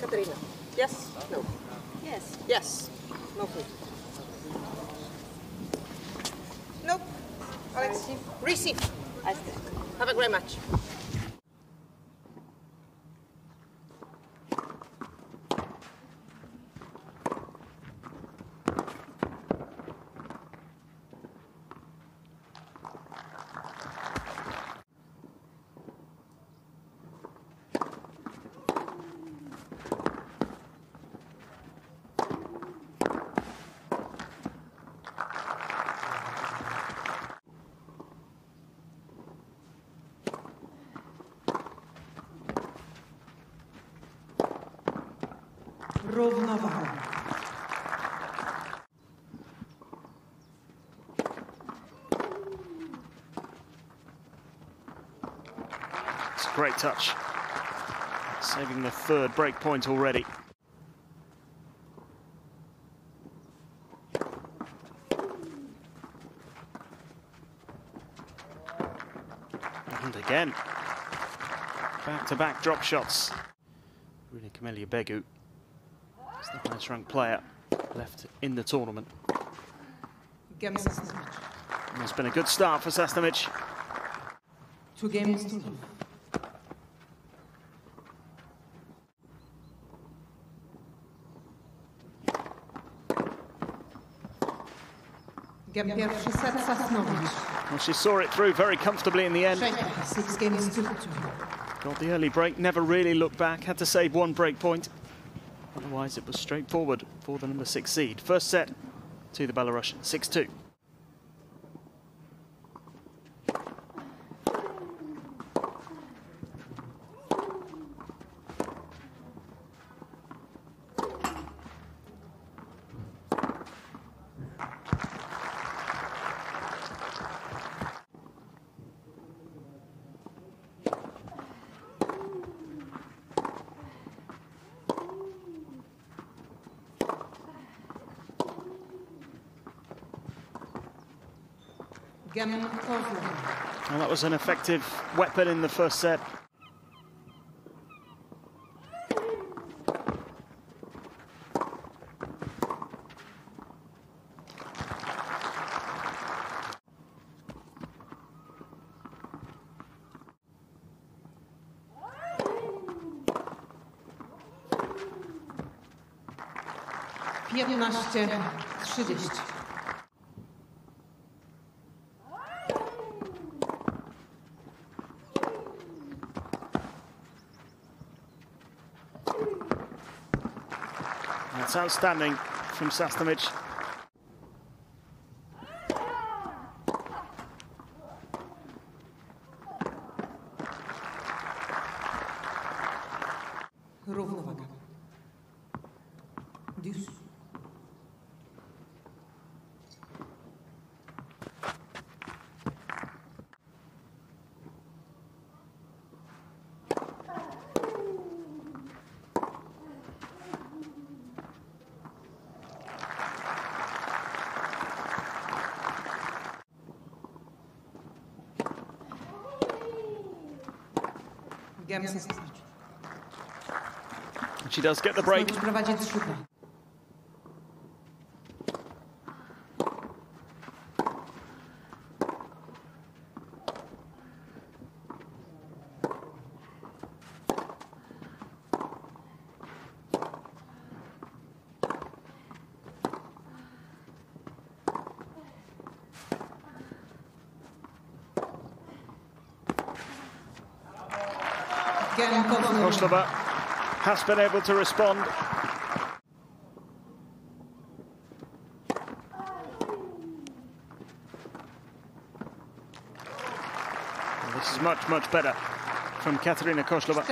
Kateryna. Yes? No. Yes. Yes. No food. Nope. Alex. Receive. Have a great match. It's a great touch. Saving the third break point already. And again. Back-to-back drop shots. Runa Camelia Begu highest ranked player left in the tournament. And it's been a good start for Sasnovich. Two games to love. Game pierwszy set Sasnovich. Well, she saw it through very comfortably in the end. Trzecia. Six games to two. Got the early break, never really looked back, had to save one break point. Otherwise, it was straightforward for the number six seed. First set to the Belarusian, 6-2. Well, that was an effective weapon in the first set. Piętnaście trzydzieści. That's outstanding from Sasnovich. Równowaga. Deuce. She does get the break. Kozlova has been able to respond. Well, this is much, much better from Kateryna Kozlova.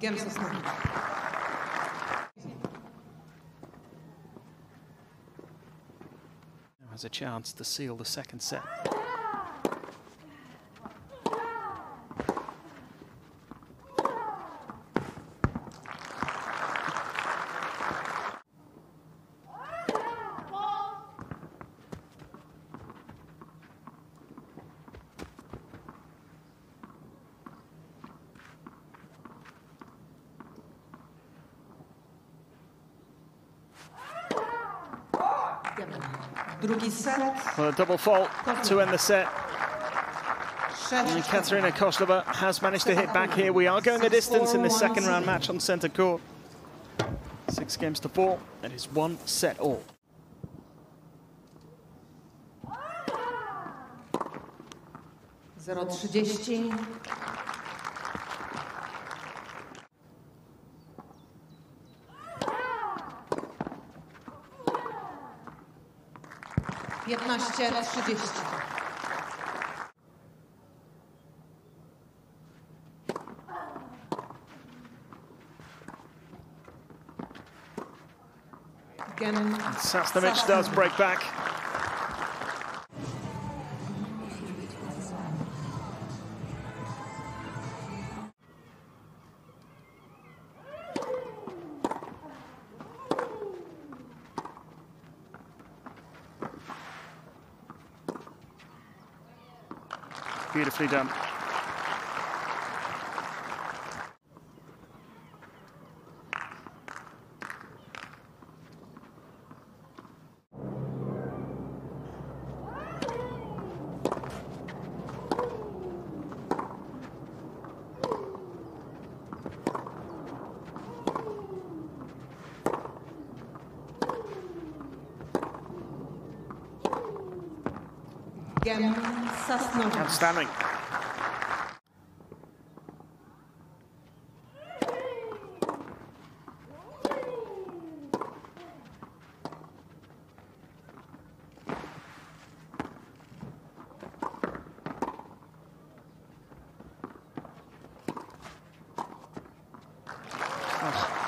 40-15. Game Sasnovich. Now has a chance to seal the second set. Well, a double fault to end the set. And 6 Kateryna Kozlova has managed to hit back here. We are going the distance in this second round match on centre court. Six games to four. It is one set all. Zero trzydzieści. Piętnaście trzydzieści. Sasnovich does break back. Beautifully done. Outstanding.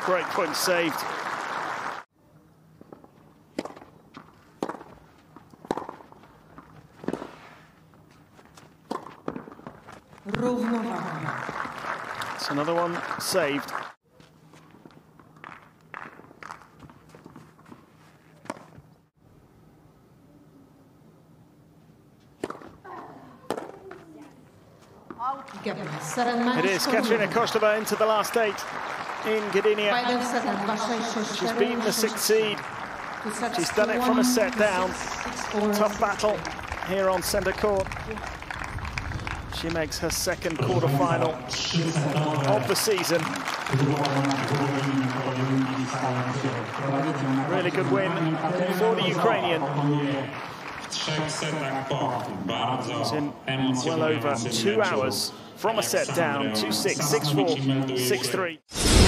Great point saved. It's another one saved. It is podwójny. Kateryna Kozlova into the last eight in Gdynia. Biden setem 2-6-6-4. She's beaten the sixth seed. She's done it from a set down. Tough battle here on centre court. She makes her second quarter-final of the season. Really good win for the Ukrainian. It's in well over two hours from a set down, 2-6, 6-4, 6-3.